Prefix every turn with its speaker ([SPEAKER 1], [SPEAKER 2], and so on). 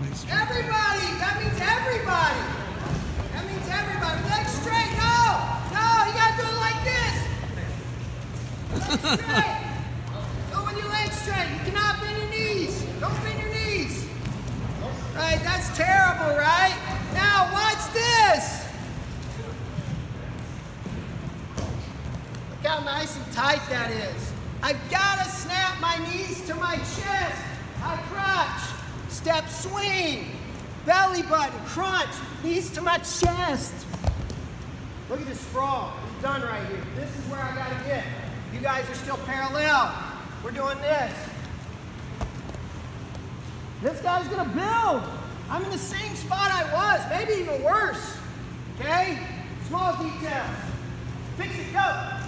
[SPEAKER 1] Everybody! That means everybody! That means everybody. Legs straight! No! No! You gotta do it like this! Legs straight! Go with your legs straight. You cannot bend your knees. Don't bend your knees. Right, that's terrible, right? Now watch this! Look how nice and tight that is. I've got Step swing. Belly button, crunch. Knees to my chest. Look at this sprawl. It's done right here. This is where I got to get. You guys are still parallel. We're doing this. This guy's to build. I'm in the same spot I was, maybe even worse. Okay? Small details. Fix it, go.